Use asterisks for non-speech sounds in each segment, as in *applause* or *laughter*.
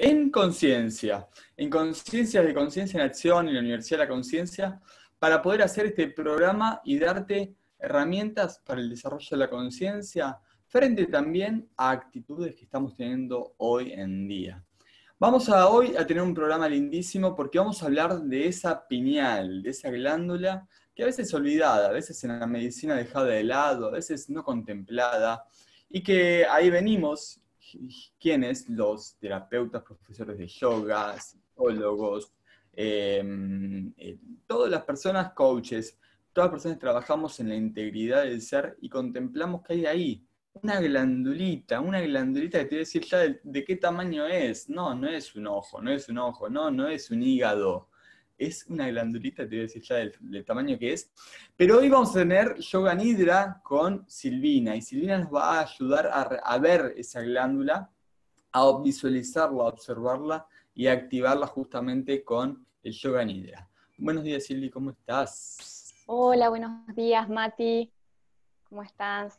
en conciencia, en conciencia de conciencia en acción en la Universidad de la Conciencia, para poder hacer este programa y darte herramientas para el desarrollo de la conciencia frente también a actitudes que estamos teniendo hoy en día. Vamos a hoy a tener un programa lindísimo porque vamos a hablar de esa pineal, de esa glándula que a veces es olvidada, a veces en la medicina dejada de lado, a veces no contemplada, y que ahí venimos, quienes, los terapeutas, profesores de yoga, psicólogos, em, eh, todas las personas, coaches, todas las personas trabajamos en la integridad del ser y contemplamos que hay ahí una glandulita, una glandulita que te voy a decir ya de, qué tamaño es. No, no es un ojo, no es un ojo, no, no es un hígado. Es una glandulita, te voy a decir ya del, tamaño que es. Pero hoy vamos a tener Yoga Nidra con Silvina. Y Silvina nos va a ayudar a, a ver esa glándula, a visualizarla, a observarla y a activarla justamente con el Yoga Nidra. Buenos días, Silvi, ¿cómo estás? Hola, buenos días, Mati. ¿Cómo estás?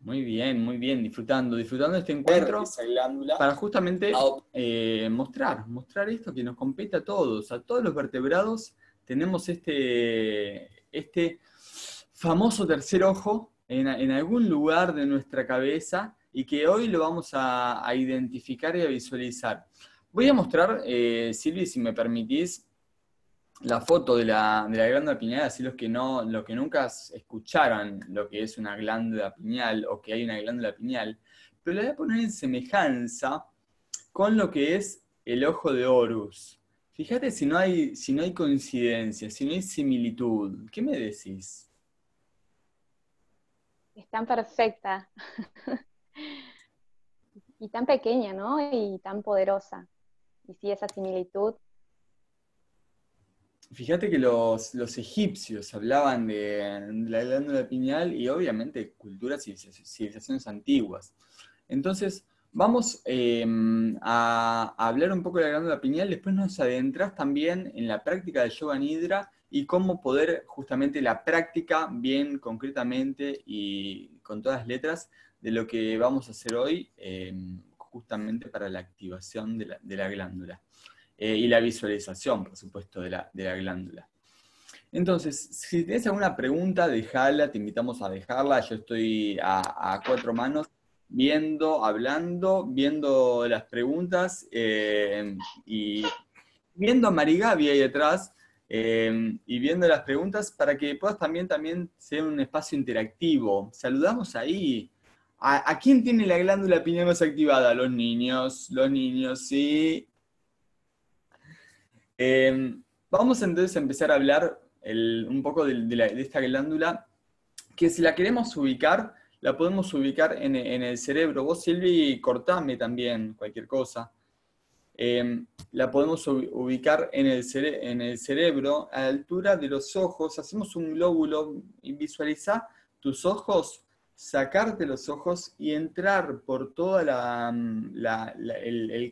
Muy bien, muy bien, disfrutando, disfrutando este encuentro para justamente eh, mostrar, mostrar esto que nos compete a todos, a todos los vertebrados. Tenemos este, este famoso tercer ojo en, algún lugar de nuestra cabeza y que hoy lo vamos a, identificar y a visualizar. Voy a mostrar, eh, Silvi, si me permitís, la foto de la, de la, glándula pineal, así los que, no, los que nunca escucharon lo que es una glándula pineal o que hay una glándula pineal, pero la voy a poner en semejanza con lo que es el ojo de Horus. Fíjate si no hay, si no hay coincidencia, si no hay similitud. ¿Qué me decís? Es tan perfecta. *laughs* y tan pequeña, ¿no? Y tan poderosa. Y sí, esa similitud Fíjate que los, egipcios hablaban de, la glándula pineal y obviamente culturas y civilizaciones antiguas. Entonces, vamos em, a, hablar un poco de la glándula pineal, después nos adentras también en la práctica del yoga nidra y cómo poder justamente la práctica bien concretamente y con todas las letras de lo que vamos a hacer hoy em, justamente para la activación de la glándula. Eh, y la visualización, por supuesto, de la, glándula. Entonces, si tienes alguna pregunta, déjala, te invitamos a dejarla. Yo estoy a, cuatro manos viendo, hablando, viendo las preguntas eh, y viendo a Marigaby ahí detrás eh, y viendo las preguntas para que puedas también, también ser un espacio interactivo. Saludamos ahí. ¿A, ¿A, quién tiene la glándula pineal más activada? Los niños, los niños, sí. Em, vamos entonces a empezar a hablar un poco de, esta glándula, que si la queremos ubicar, la podemos ubicar en, el cerebro. Vos, Silvi, cortame también cualquier cosa. Em, la podemos ubicar en el, en el cerebro, a la altura de los ojos. Hacemos un glóbulo y visualiza tus ojos sacarte los ojos y entrar por todo el,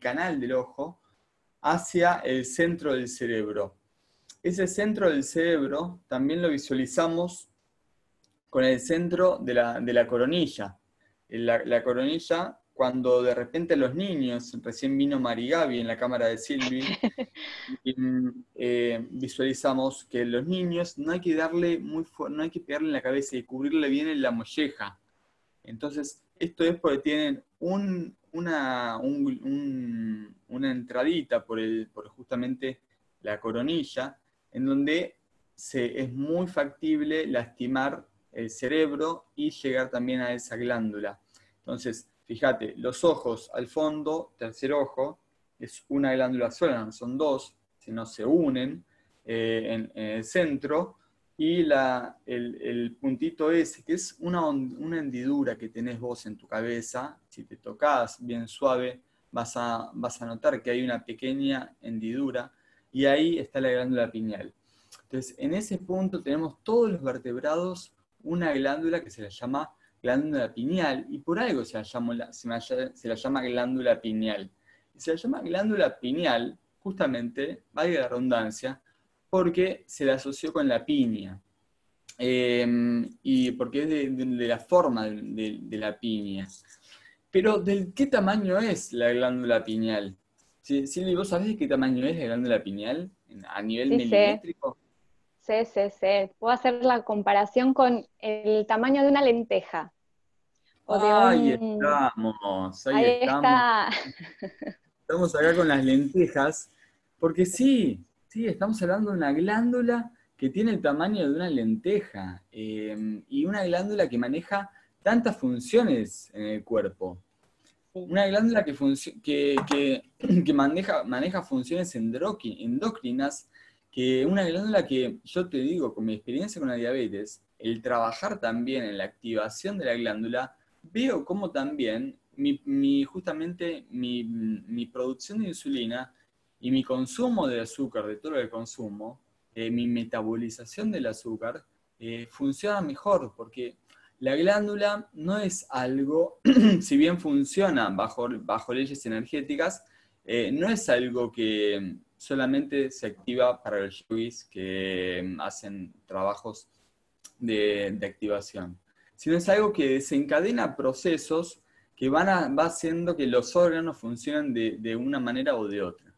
canal del ojo hacia el centro del cerebro. Ese centro del cerebro también lo visualizamos con el centro de la, coronilla. La, coronilla, cuando de repente los niños, recién vino Marigaby en la cámara de Silvi, *laughs* eh, visualizamos que los niños no hay que darle muy no hay que pegarle en la cabeza y cubrirle bien en la molleja. Entonces, esto es porque tienen un, una, una entradita por, el, por justamente la coronilla, en donde se, es muy factible lastimar el cerebro y llegar también a esa glándula. Entonces, fíjate, los ojos al fondo, tercer ojo, es una glándula sola, no son dos, sino se unen eh, en, el centro, y la, el, puntito ese, que es una, una hendidura que tenés vos en tu cabeza, si te tocas bien suave, vas a, vas a notar que hay una pequeña hendidura y ahí está la glándula pineal. Entonces, en ese punto tenemos todos los vertebrados una glándula que se la llama glándula pineal y por algo se la llama, se la llama glándula pineal. Se la llama glándula pineal, justamente, valga la redundancia, porque se la asoció con la piña. Em, y porque es de, la forma de, la piña. Pero, ¿del qué tamaño es la glándula pineal? Silvi, ¿vos sabés de qué tamaño es la glándula pineal a nivel milimétrico? Sí, sí, sí. Puedo hacer la comparación con el tamaño de una lenteja. ahí estamos, ahí, estamos. *laughs* Estamos acá con las lentejas, porque sí, sí, estamos hablando de una glándula que tiene el tamaño de una lenteja em, y una glándula que maneja tantas funciones en el cuerpo. Una glándula que, *clears throat* maneja funciones endocrinas que una glándula que yo te digo, con mi experiencia con la diabetes, el trabajar también en la activación de la glándula, veo cómo también mi, justamente mi, producción de insulina y mi consumo de azúcar, de todo lo que consumo, eh, mi metabolización del azúcar, eh, funciona mejor, porque la glándula no es algo, *clears throat* si bien funciona bajo, bajo leyes energéticas, eh, no es algo que solamente se activa para los yogis que mm, hacen trabajos de, activación, sino es algo que desencadena procesos que van a, va haciendo que los órganos funcionen de, una manera o de otra.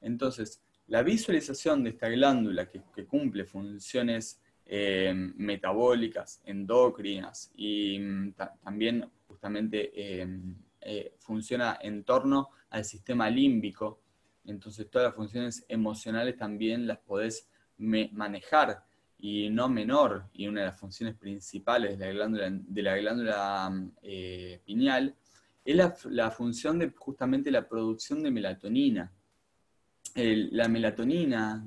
Entonces, la visualización de esta glándula que, cumple funciones eh, metabólicas, endocrinas y mm, también justamente eh, eh, funciona en torno al sistema límbico, entonces todas las funciones emocionales también las podés manejar y no menor, y una de las funciones principales de la glándula, de la glándula eh, pineal es la, función de justamente la producción de melatonina. La melatonina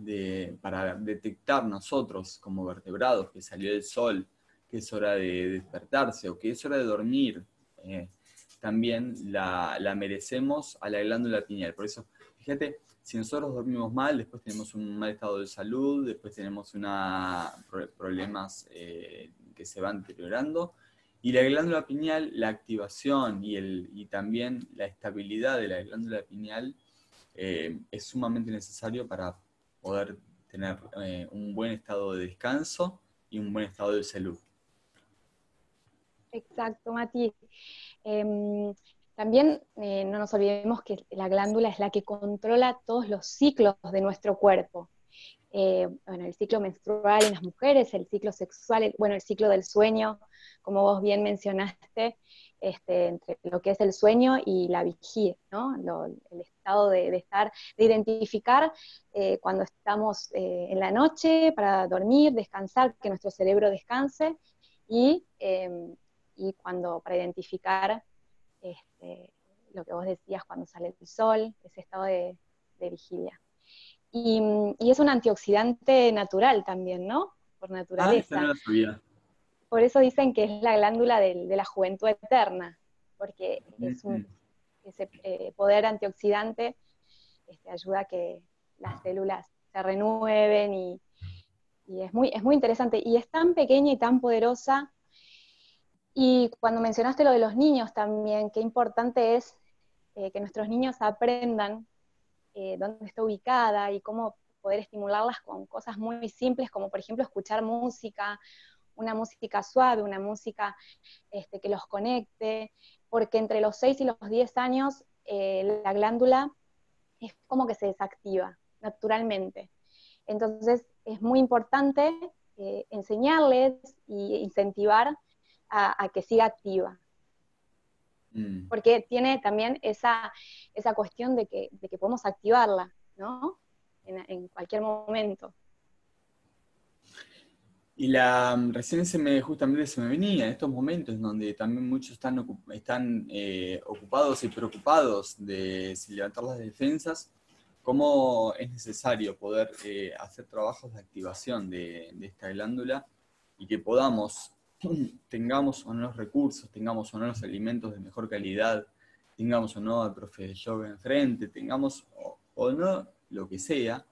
para detectar nosotros como vertebrados que salió del sol, que es hora de despertarse o que es hora de dormir, eh, también la, la merecemos a la glándula pineal. Por eso Fíjate, si nosotros dormimos mal, después tenemos un mal estado de salud, después tenemos una, problemas eh, que se van deteriorando. Y la glándula pineal, la activación y, el, y también la estabilidad de la glándula pineal eh, es sumamente necesario para poder tener eh, un buen estado de descanso y un buen estado de salud. Exacto, Mati. Em, también eh, no nos olvidemos que la glándula es la que controla todos los ciclos de nuestro cuerpo. Bueno, el ciclo menstrual en las mujeres, el ciclo sexual, bueno, el ciclo del sueño, como vos bien mencionaste, este, entre lo que es el sueño y la vigilia, ¿no? el estado de, estar, de identificar eh, cuando estamos en la noche para dormir, descansar, que nuestro cerebro descanse, y, y cuando para identificar este, lo que vos decías cuando sale el sol, ese estado de, vigilia. Y, es un antioxidante natural también, ¿no? Por naturaleza. Ah, Por eso dicen que es la glándula de, la juventud eterna, porque es un, ese eh, poder antioxidante este, ayuda a que las células se renueven y, y, es, muy, es muy interesante. Y es tan pequeña y tan poderosa y cuando mencionaste lo de los niños también, qué importante es eh, que nuestros niños aprendan eh, dónde está ubicada y cómo poder estimularlas con cosas muy simples, como por ejemplo escuchar música, una música suave, una música este, que los conecte, porque entre los 6 y los 10 años eh, la glándula es como que se desactiva naturalmente. Entonces es muy importante enseñarles e incentivar a, que siga activa. Mm. Porque tiene también esa, esa cuestión de que, de que podemos activarla, ¿no? En, cualquier momento. Y la recién se me, justamente se me venía en estos momentos en donde también muchos están, están eh, ocupados y preocupados de si levantar las defensas, cómo es necesario poder eh, hacer trabajos de activación de, de, esta glándula y que podamos *clears throat* tengamos o no los recursos, tengamos o no los alimentos de mejor calidad, tengamos o no al profe de yoga enfrente, tengamos o, no lo que sea,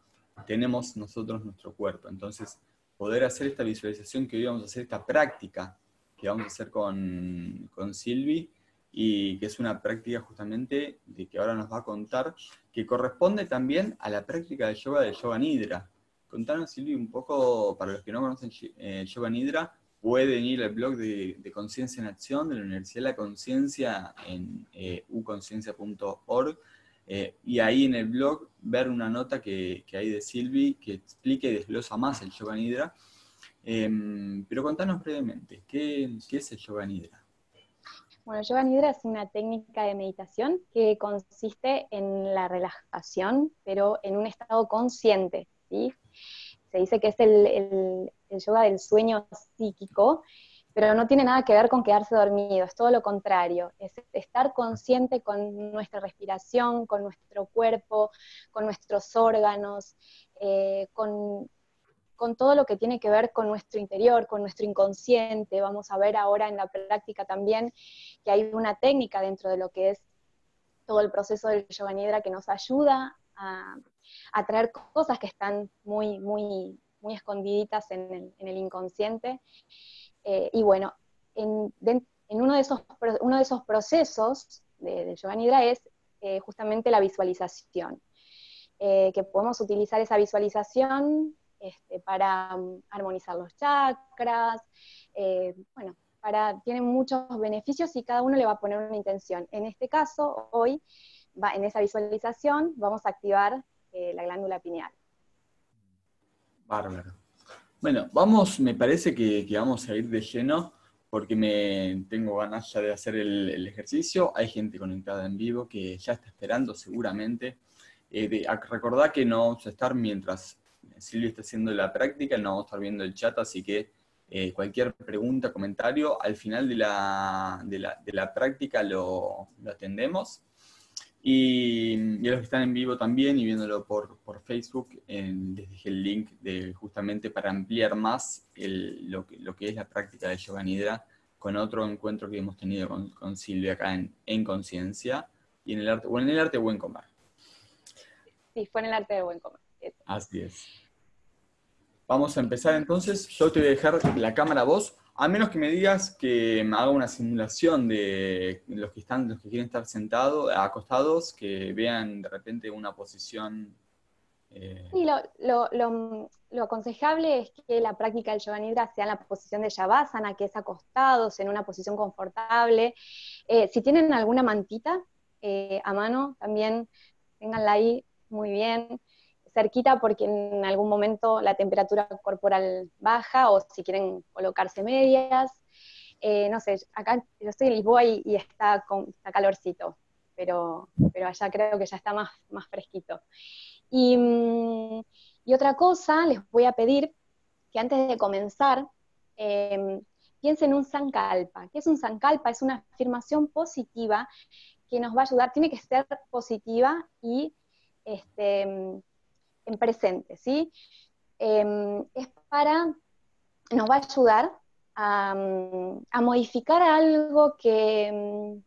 tenemos nosotros nuestro cuerpo. Entonces, poder hacer esta visualización que hoy vamos a hacer, esta práctica que vamos a hacer con, con Silvi, y que es una práctica justamente de que ahora nos va a contar, que corresponde también a la práctica de yoga de Yoga Nidra. Contanos, Silvi, un poco, para los que no conocen eh, Yoga Nidra, pueden ir al blog de, Conciencia en Acción de la Universidad de la Conciencia en eh, uconciencia.org eh, y ahí en el blog ver una nota que, hay de Silvi que explica y desglosa más el Yoga Nidra. Em, pero contanos brevemente, ¿qué, ¿qué, es el Yoga Nidra? Bueno, Yoga Nidra es una técnica de meditación que consiste en la relajación, pero en un estado consciente. ¿sí? Se dice que es el, el yoga del sueño psíquico, pero no tiene nada que ver con quedarse dormido, es todo lo contrario, es estar consciente con nuestra respiración, con nuestro cuerpo, con nuestros órganos, eh, con, todo lo que tiene que ver con nuestro interior, con nuestro inconsciente. Vamos a ver ahora en la práctica también que hay una técnica dentro de lo que es todo el proceso del yoga nidra que nos ayuda a, a traer cosas que están muy, muy, muy escondiditas en el inconsciente eh, y bueno, en, uno, de esos, uno de esos procesos de, Yoga Nidra es eh, justamente la visualización, eh, que podemos utilizar esa visualización este, para um, armonizar los chakras, bueno, tiene muchos beneficios y cada uno le va a poner una intención. En este caso, hoy, en esa visualización, vamos a activar la glándula pineal. Bárbaro. Bueno, vamos, me parece que, vamos a ir de lleno porque me tengo ganas ya de hacer el, ejercicio. Hay gente conectada en vivo que ya está esperando seguramente. Eh, recordad que no vamos a estar mientras Silvia está haciendo la práctica, no vamos a estar viendo el chat, así que eh, cualquier pregunta, comentario, al final de la, de la, práctica lo, lo atendemos. Y, a los que están en vivo también y viéndolo por, Facebook, les dejé el link de, justamente para ampliar más lo, que, es la práctica de Yoga Nidra con otro encuentro que hemos tenido con, Silvia acá en, Conciencia y en el arte, o en el arte de buen comer. Sí, fue en el arte de buen comer. Así es. Vamos a empezar entonces. Yo te voy a dejar la cámara a vos a menos que me digas que haga una simulación de los que están, los que quieren estar sentados, acostados, que vean de repente una posición. Eh, sí, lo, aconsejable es que la práctica del yoga sea en la posición de Shavasana, que es acostados, en una posición confortable. Eh, si tienen alguna mantita eh, a mano, también ténganla ahí muy bien cerquita porque en algún momento la temperatura corporal baja o si quieren colocarse medias. Eh, no sé, acá yo estoy en Lisboa y, está, con, calorcito, pero, pero allá creo que ya está más, más fresquito. Y, mm, otra cosa, les voy a pedir que antes de comenzar, em, piensen en un sankalpa. ¿Qué es un sankalpa? Es una afirmación positiva que nos va a ayudar, tiene que ser positiva y este, en presente, ¿sí? Em, es para, nos va a ayudar a, modificar algo que,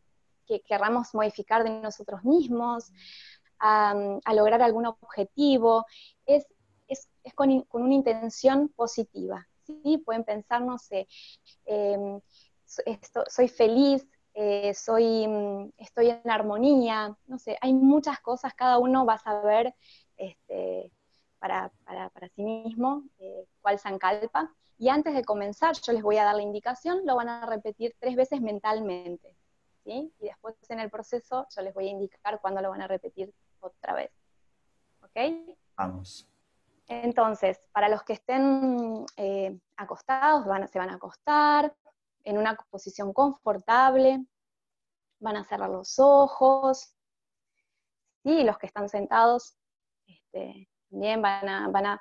que, querramos modificar de nosotros mismos, a, lograr algún objetivo, es, con, una intención positiva, ¿sí? Pueden pensar, no sé, em, soy feliz, eh, soy, estoy en armonía, no sé, hay muchas cosas, cada uno va a saber este, para, sí mismo eh, cuál Sankalpa. Y antes de comenzar, yo les voy a dar la indicación, lo van a repetir tres veces mentalmente. ¿sí? Y después en el proceso yo les voy a indicar cuándo lo van a repetir otra vez. ¿Ok? Vamos. Entonces, para los que estén eh, acostados, van, se van a acostar en una posición confortable, van a cerrar los ojos, y los que están sentados este, también van a, van a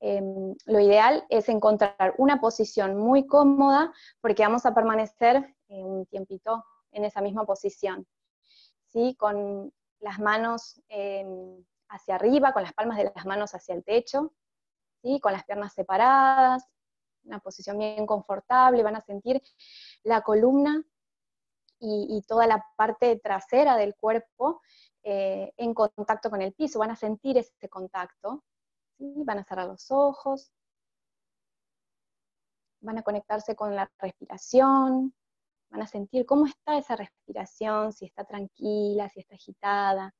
em, lo ideal es encontrar una posición muy cómoda porque vamos a permanecer eh, un tiempito en esa misma posición, ¿sí? Con las manos em, hacia arriba, con las palmas de las manos hacia el techo, ¿sí? Con las piernas separadas, una posición bien confortable, van a sentir la columna y toda la parte trasera del cuerpo eh, en contacto con el piso, van a sentir ese contacto, van a cerrar los ojos, van a conectarse con la respiración, van a sentir cómo está esa respiración, si está tranquila, si está agitada.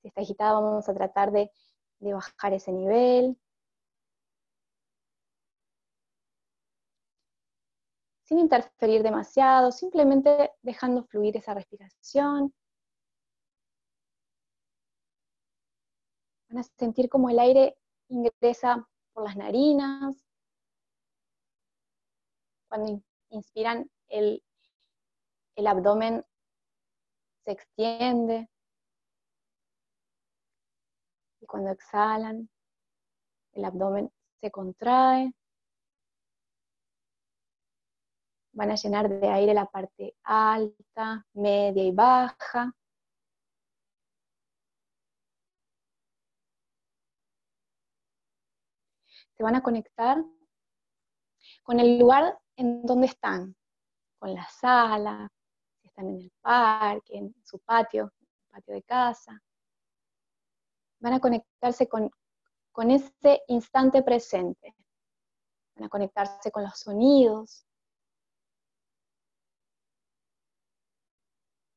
Si está agitada vamos a tratar de, de bajar ese nivel. Sin interferir demasiado, simplemente dejando fluir esa respiración. Van a sentir como el aire ingresa por las narinas. Cuando inspiran, el, abdomen se extiende. Y cuando exhalan, el abdomen se contrae. Van a llenar de aire la parte alta, media y baja. Se van a conectar con el lugar en donde están, con la sala, si están en el parque, en su patio, patio de casa. Van a conectarse con, con ese instante presente. Van a conectarse con los sonidos,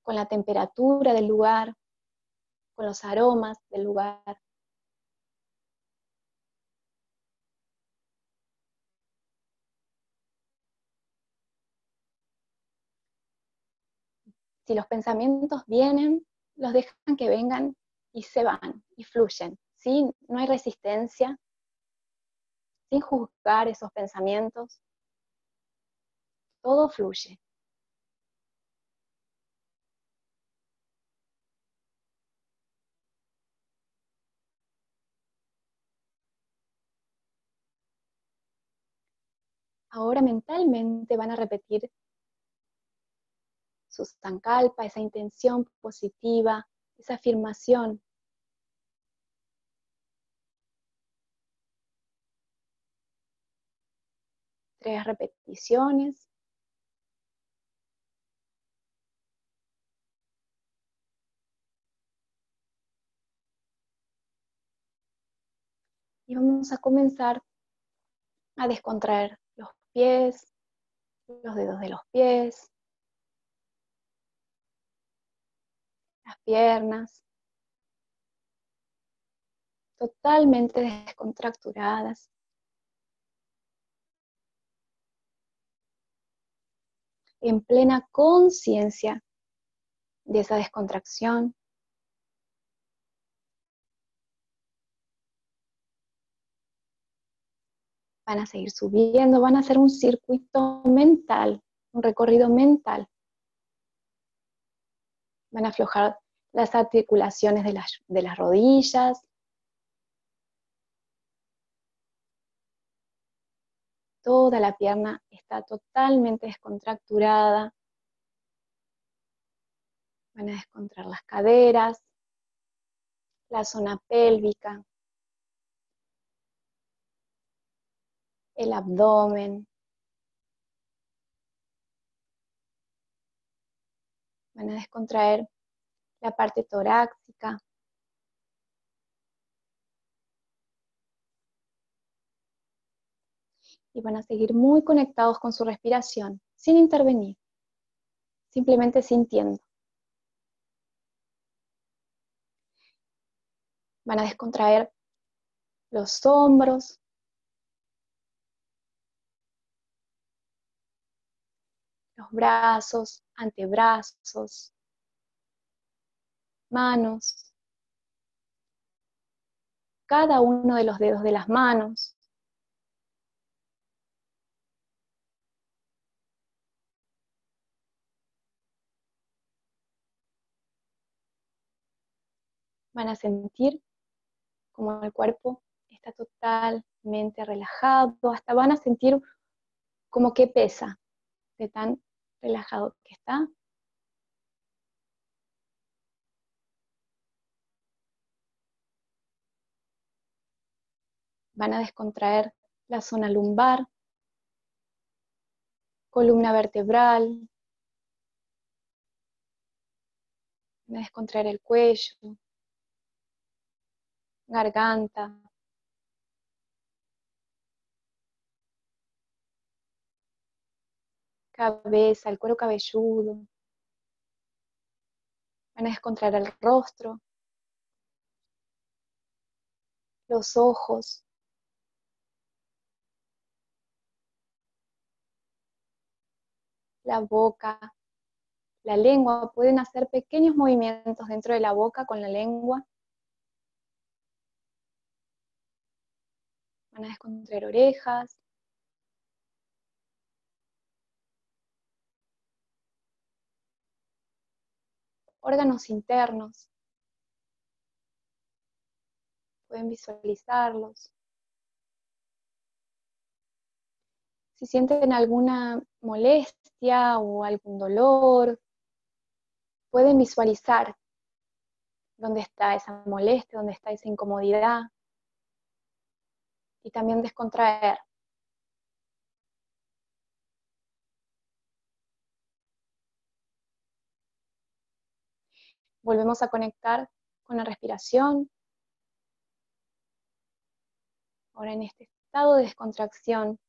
con la temperatura del lugar, con los aromas del lugar. Si los pensamientos vienen, los dejan que vengan y se van y fluyen. ¿sí? No hay resistencia, sin juzgar esos pensamientos. Todo fluye. Ahora mentalmente van a repetir su sankalpa, esa intención positiva, esa afirmación. Tres repeticiones. Y vamos a comenzar a descontraer pies, los dedos de los pies, las piernas, totalmente descontracturadas. En plena conciencia de esa descontracción. Van a seguir subiendo, van a hacer un circuito mental, un recorrido mental. Van a aflojar las articulaciones de las, de las rodillas. Toda la pierna está totalmente descontracturada. Van a descontraer las caderas, la zona pélvica, el abdomen. Van a descontraer la parte torácica. Y van a seguir muy conectados con su respiración, sin intervenir, simplemente sintiendo. Van a descontraer los hombros, los brazos, antebrazos, manos, cada uno de los dedos de las manos. Van a sentir como el cuerpo está totalmente relajado, hasta van a sentir como que pesa de tan relajado que está. Van a descontraer la zona lumbar, columna vertebral, a descontraer el cuello, garganta, cabeza, el cuero cabelludo. Van a descontraer el rostro, los ojos, la boca, la lengua. Pueden hacer pequeños movimientos dentro de la boca con la lengua. Van a descontraer orejas. Órganos internos. Pueden visualizarlos. Si sienten alguna molestia o algún dolor, pueden visualizar dónde está esa molestia, dónde está esa incomodidad y también descontraer. Volvemos a conectar con la respiración. Ahora en este estado de descontracción,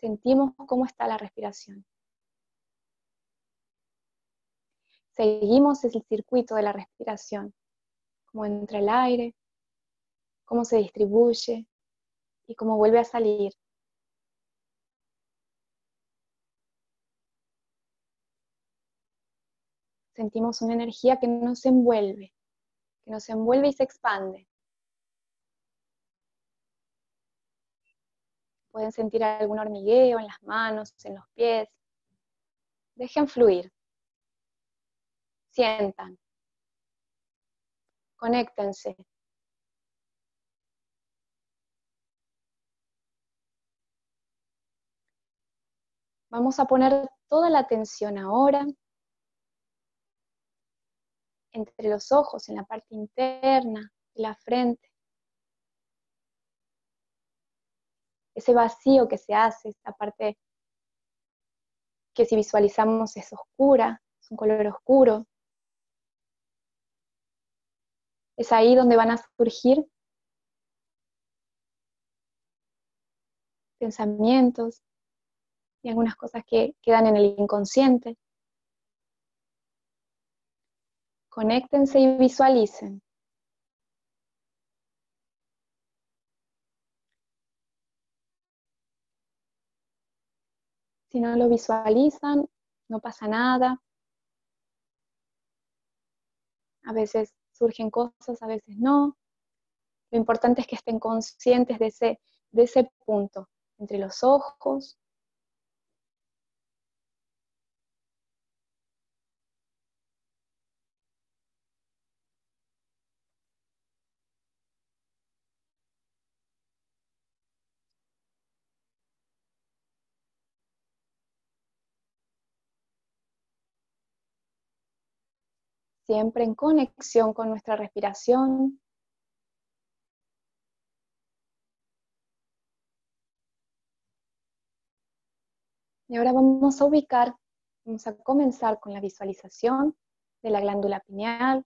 sentimos cómo está la respiración. Seguimos el circuito de la respiración, cómo entra el aire, cómo se distribuye y cómo vuelve a salir. Sentimos una energía que nos envuelve, que nos envuelve y se expande. Pueden sentir algún hormigueo en las manos, en los pies. Dejen fluir. Sientan. Conéctense. Vamos a poner toda la atención ahora entre los ojos, en la parte interna de la frente. ese vacío que se hace, esa parte que si visualizamos es oscura, es un color oscuro. Es ahí donde van a surgir pensamientos y algunas cosas que quedan en el inconsciente. Conéctense y visualicen. Si no lo visualizan, no pasa nada. A veces surgen cosas, a veces no. Lo importante es que estén conscientes de ese, de ese punto entre los ojos siempre en conexión con nuestra respiración. Y ahora vamos a ubicar, vamos a comenzar con la visualización de la glándula pineal.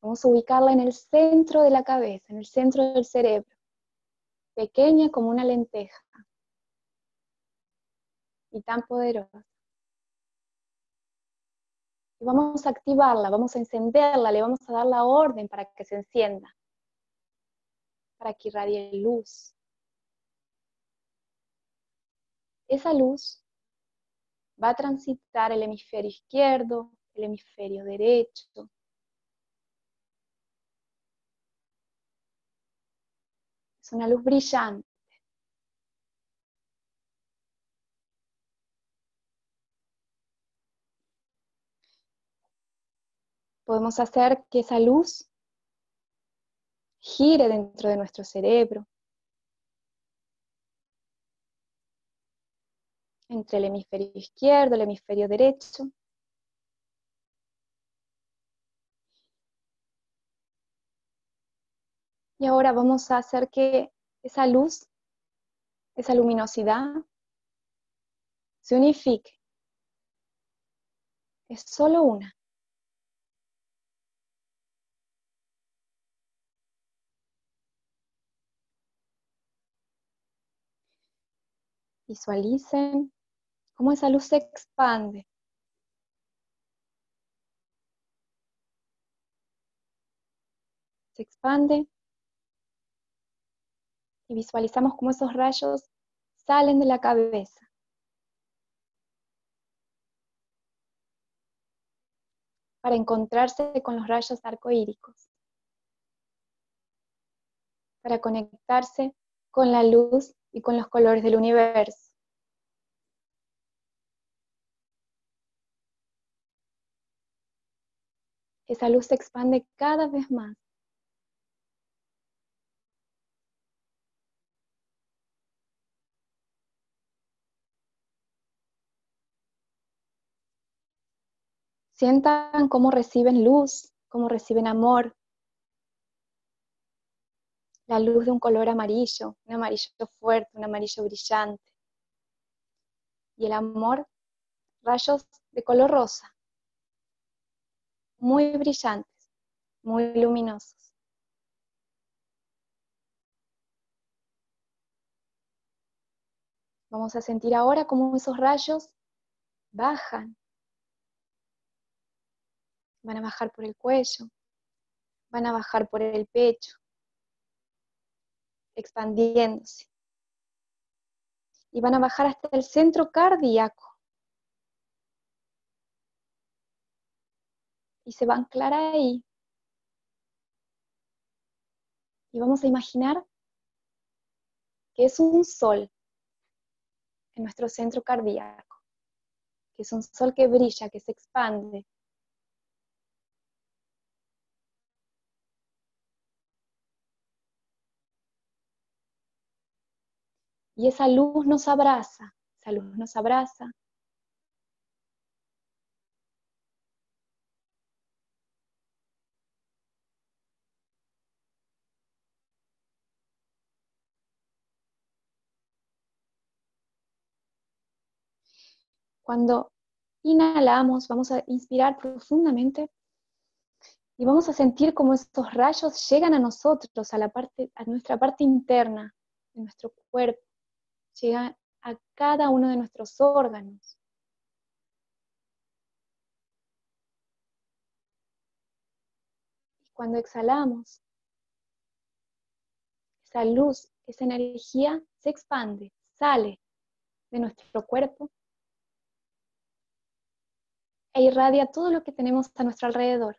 Vamos a ubicarla en el centro de la cabeza, en el centro del cerebro, pequeña como una lenteja y tan poderosa. Vamos a activarla, vamos a encenderla, le vamos a dar la orden para que se encienda, para que irradie luz. Esa luz va a transitar el hemisferio izquierdo, el hemisferio derecho. Es una luz brillante. Podemos hacer que esa luz gire dentro de nuestro cerebro, entre el hemisferio izquierdo, el hemisferio derecho. Y ahora vamos a hacer que esa luz, esa luminosidad, se unifique. Es solo una. Visualicen cómo esa luz se expande. Se expande Y visualizamos cómo esos rayos salen de la cabeza. para encontrarse con los rayos arcoíricos, para conectarse con la luz y con los colores del universo. Esa luz se expande cada vez más. Sientan cómo reciben luz, cómo reciben amor. La luz de un color amarillo, un amarillo fuerte, un amarillo brillante. Y el amor, rayos de color rosa, muy brillantes, muy luminosos. Vamos a sentir ahora cómo esos rayos bajan van a bajar por el cuello, van a bajar por el pecho, expandiéndose. Y van a bajar hasta el centro cardíaco. Y se va a anclar ahí. Y vamos a imaginar que es un sol en nuestro centro cardíaco, que es un sol que brilla, que se expande, Y esa luz nos abraza, esa luz nos abraza. Cuando inhalamos, vamos a inspirar profundamente y vamos a sentir cómo estos rayos llegan a nosotros, a, la parte, a nuestra parte interna de nuestro cuerpo llega a cada uno de nuestros órganos. Y cuando exhalamos, esa luz, esa energía se expande, sale de nuestro cuerpo e irradia todo lo que tenemos a nuestro alrededor.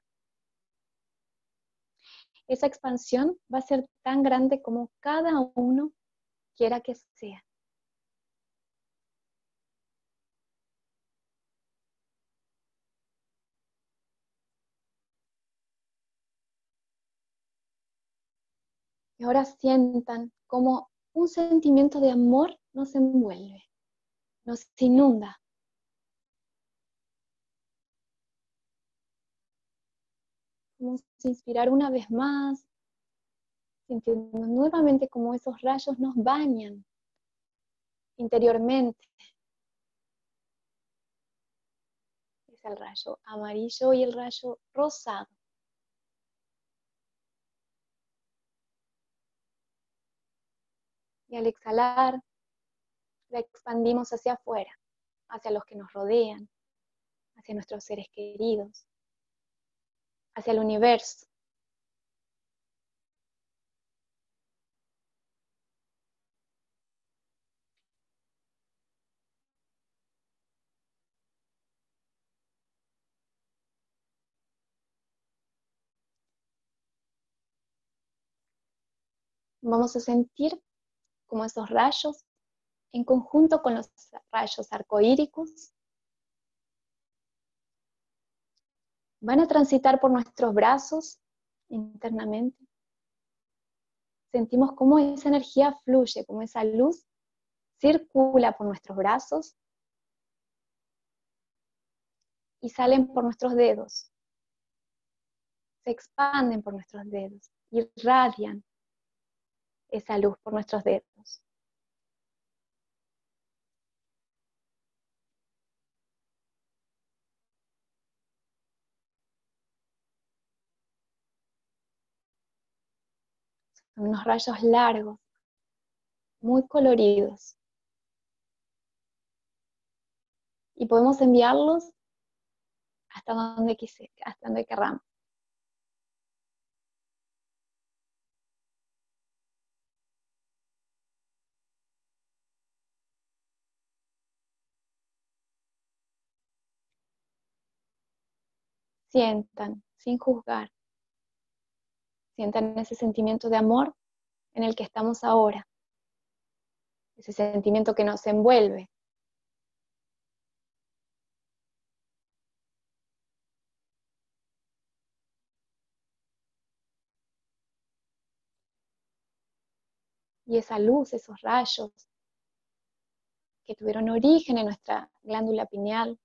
Esa expansión va a ser tan grande como cada uno quiera que sea. Y ahora sientan como un sentimiento de amor nos envuelve, nos inunda. Vamos a inspirar una vez más, sintiendo nuevamente como esos rayos nos bañan interiormente. Es el rayo amarillo y el rayo rosado. Y al exhalar, la expandimos hacia afuera, hacia los que nos rodean, hacia nuestros seres queridos, hacia el universo. Vamos a sentir como esos rayos, en conjunto con los rayos arcoíricos, van a transitar por nuestros brazos internamente. Sentimos cómo esa energía fluye, cómo esa luz circula por nuestros brazos y salen por nuestros dedos. Se expanden por nuestros dedos, irradian esa luz por nuestros dedos. Son unos rayos largos, muy coloridos. Y podemos enviarlos hasta donde, quise, hasta donde querramos. Sientan sin juzgar. Sientan ese sentimiento de amor en el que estamos ahora. Ese sentimiento que nos envuelve. Y esa luz, esos rayos que tuvieron origen en nuestra glándula pineal,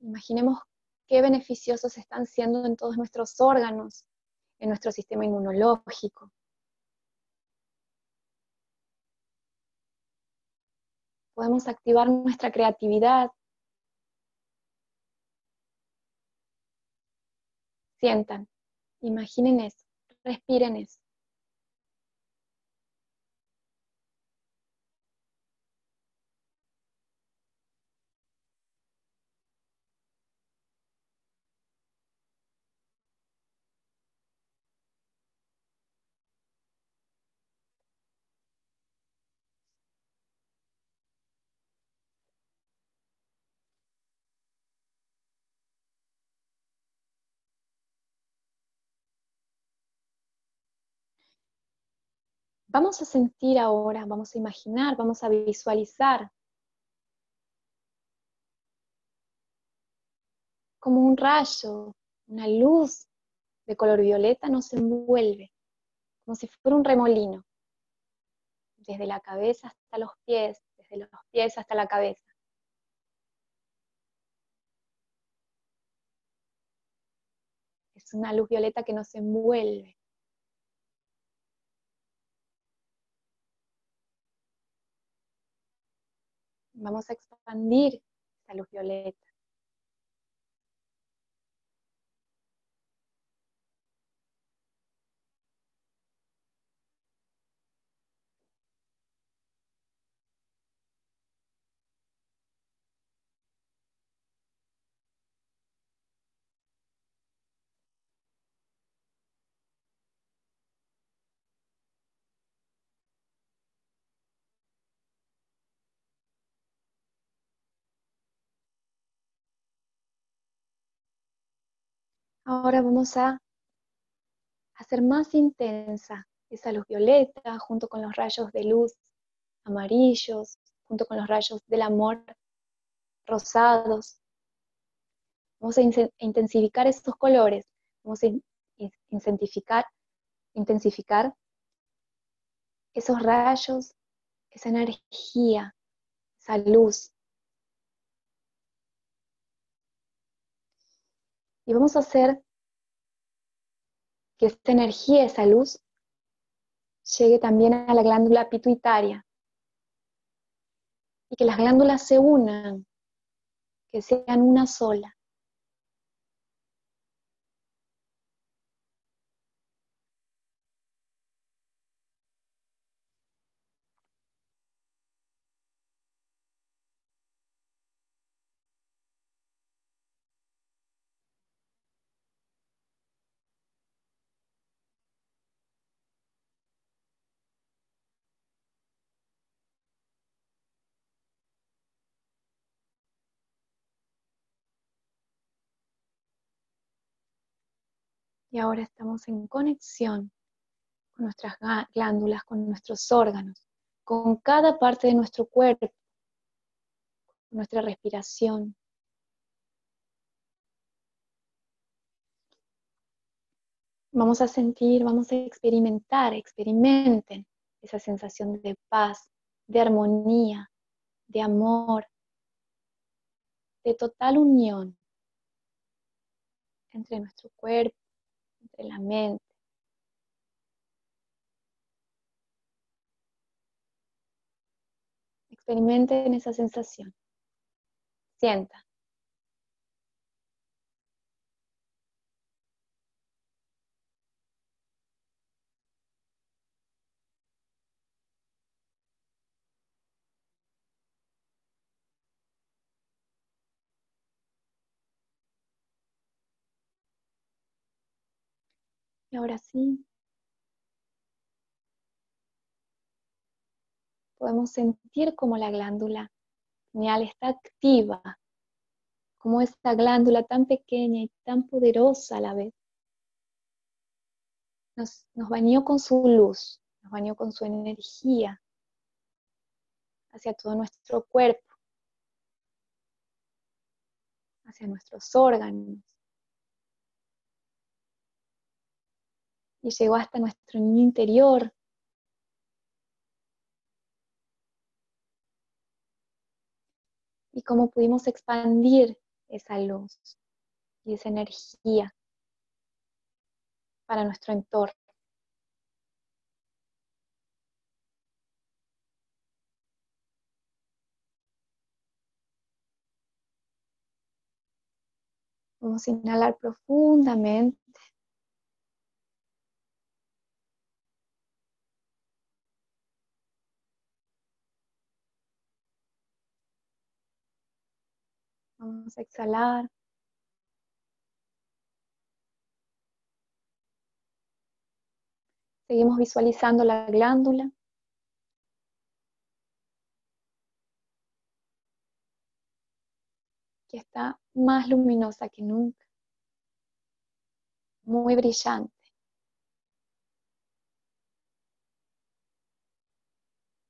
Imaginemos qué beneficiosos están siendo en todos nuestros órganos, en nuestro sistema inmunológico. Podemos activar nuestra creatividad. Sientan, imaginen eso, respiren eso. Vamos a sentir ahora, vamos a imaginar, vamos a visualizar como un rayo, una luz de color violeta nos envuelve, como si fuera un remolino, desde la cabeza hasta los pies, desde los pies hasta la cabeza. Es una luz violeta que nos envuelve. Vamos a expandir esa luz violeta. Ahora vamos a hacer más intensa esa luz violeta junto con los rayos de luz amarillos, junto con los rayos del amor rosados. Vamos a intensificar estos colores, vamos a intensificar, intensificar esos rayos, esa energía, esa luz Y vamos a hacer que esta energía, esa luz, llegue también a la glándula pituitaria. Y que las glándulas se unan, que sean una sola. Y ahora estamos en conexión con nuestras glándulas, con nuestros órganos, con cada parte de nuestro cuerpo, con nuestra respiración. Vamos a sentir, vamos a experimentar, experimenten esa sensación de paz, de armonía, de amor, de total unión entre nuestro cuerpo entre la mente. Experimenten esa sensación. Sienta. Y ahora sí, podemos sentir como la glándula pineal está activa, como esta glándula tan pequeña y tan poderosa a la vez nos, nos bañó con su luz, nos bañó con su energía hacia todo nuestro cuerpo, hacia nuestros órganos. Y llegó hasta nuestro niño interior. Y cómo pudimos expandir esa luz y esa energía para nuestro entorno. Vamos a inhalar profundamente. Vamos a exhalar. Seguimos visualizando la glándula. que está más luminosa que nunca, muy brillante,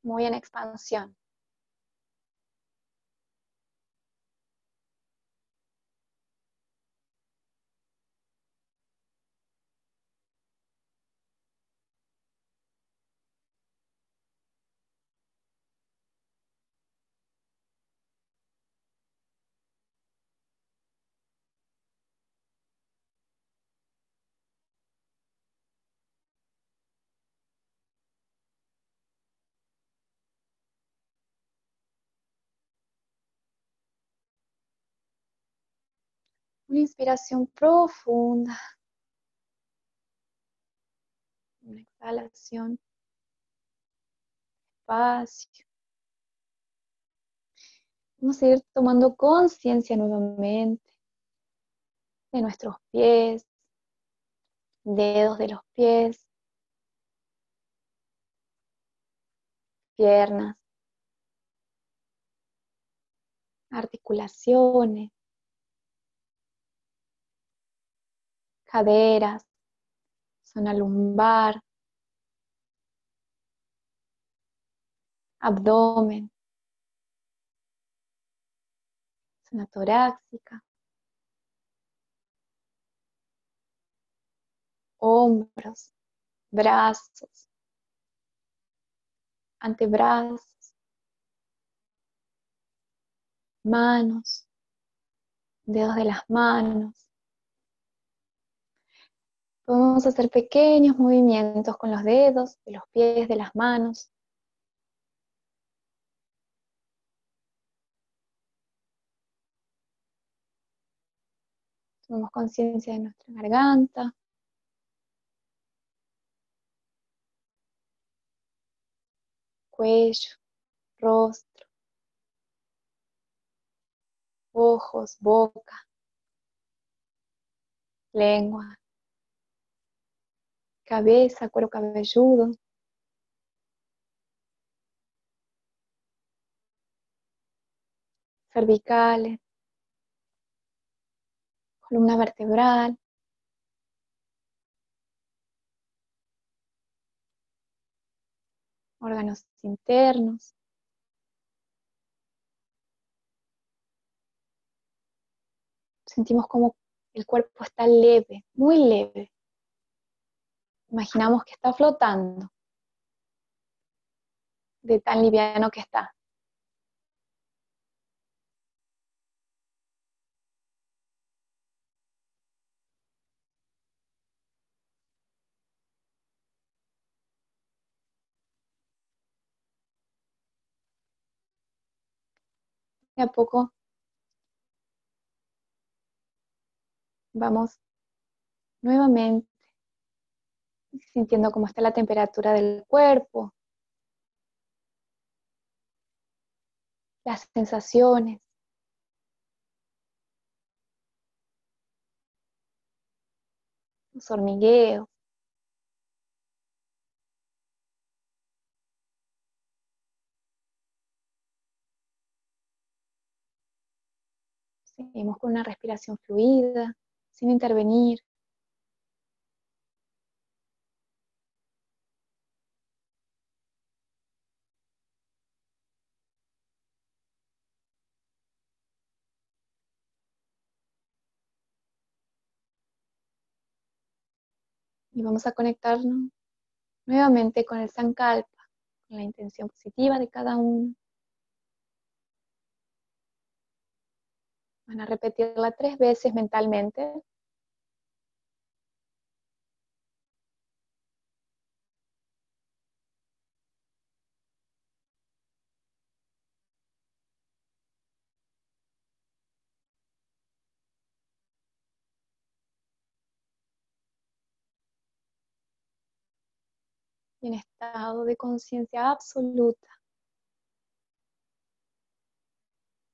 muy en expansión. Una inspiración profunda. Una exhalación. Espacio. Vamos a ir tomando conciencia nuevamente de nuestros pies, dedos de los pies, piernas, articulaciones, caderas, zona lumbar, abdomen, zona torácica, hombros, brazos, antebrazos, manos, dedos de las manos, Vamos a hacer pequeños movimientos con los dedos, de los pies, de las manos. Tomamos conciencia de nuestra garganta. Cuello, rostro, ojos, boca, lengua, cabeza, cuero cabelludo. cervicales, columna vertebral, órganos internos. Sentimos como el cuerpo está leve, muy leve. Imaginamos que está flotando, de tan liviano que está. A poco vamos nuevamente sintiendo cómo está la temperatura del cuerpo, las sensaciones. Los hormigueos. Seguimos con una respiración fluida, sin intervenir. Y vamos a conectarnos nuevamente con el Sankalpa, con la intención positiva de cada uno. Van a repetirla tres veces mentalmente. En estado de conciencia absoluta.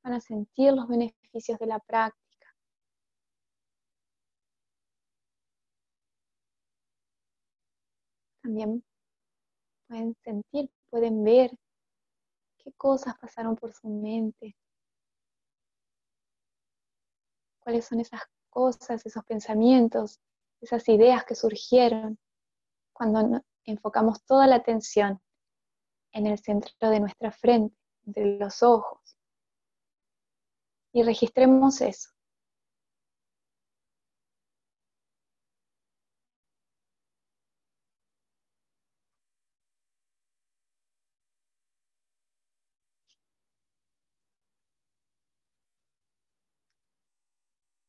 Van a sentir los beneficios de la práctica. También pueden sentir, pueden ver qué cosas pasaron por su mente. ¿Cuáles son esas cosas, esos pensamientos, esas ideas que surgieron cuando enfocamos toda la atención en el centro de nuestra frente, entre los ojos. Y registremos eso.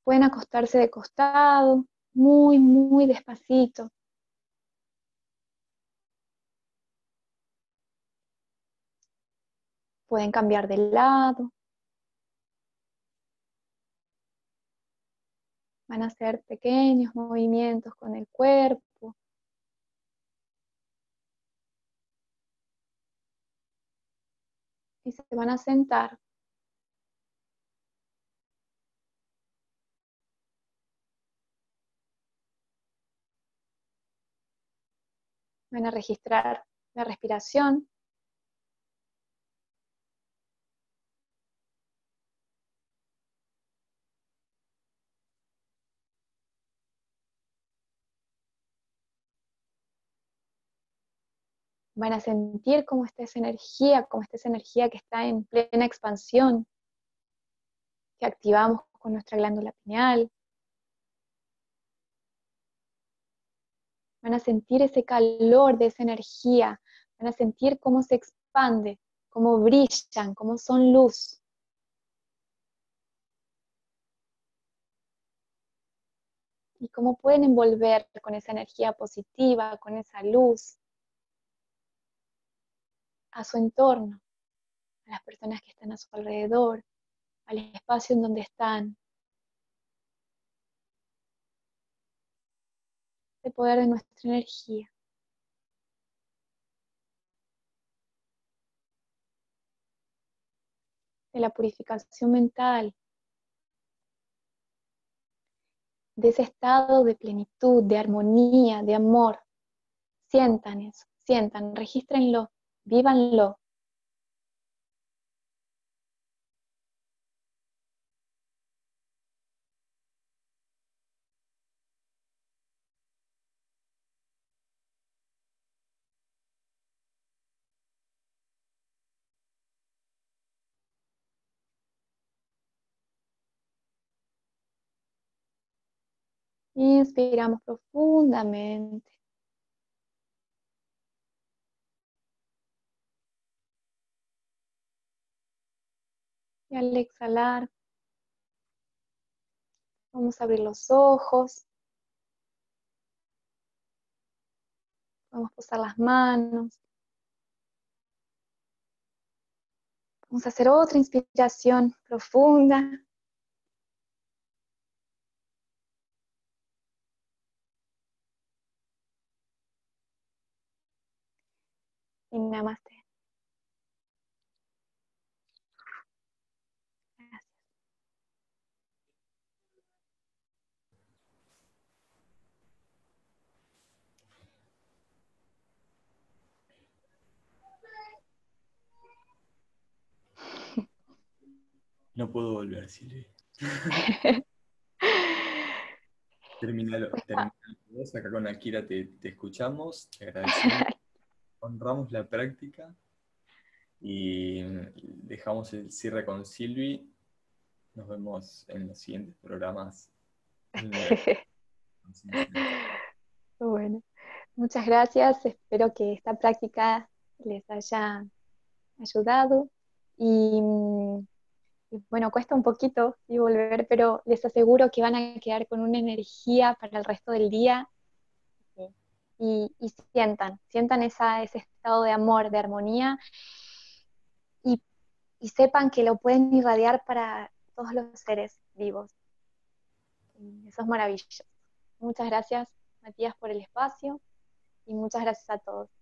Pueden acostarse de costado, muy, muy despacito. Pueden cambiar de lado. Van a hacer pequeños movimientos con el cuerpo. Y se van a sentar. Van a registrar la respiración. Van a sentir cómo está esa energía, cómo está esa energía que está en plena expansión, que activamos con nuestra glándula pineal. Van a sentir ese calor de esa energía, van a sentir cómo se expande, cómo brillan, cómo son luz. Y cómo pueden envolver con esa energía positiva, con esa luz, a su entorno, a las personas que están a su alrededor, al espacio en donde están. El poder de nuestra energía. De la purificación mental. De ese estado de plenitud, de armonía, de amor. Sientan eso, sientan, regístrenlo vívanlo. Inspiramos profundamente. Al exhalar, vamos a abrir los ojos. Vamos a posar las manos. Vamos a hacer otra inspiración profunda. Y namaste. No puedo volver, Silvi. *laughs* Terminalo, pues Acá con Akira te, te escuchamos, te agradecemos, *laughs* honramos la práctica y dejamos el cierre con Silvi. Nos vemos en los siguientes programas. *laughs* bueno, muchas gracias. Espero que esta práctica les haya ayudado y, bueno, cuesta un poquito y volver, pero les aseguro que van a quedar con una energía para el resto del día y, sientan, sientan esa, ese estado de amor, de armonía y, y sepan que lo pueden irradiar para todos los seres vivos. eso es maravilloso. Muchas gracias, Matías, por el espacio y muchas gracias a todos.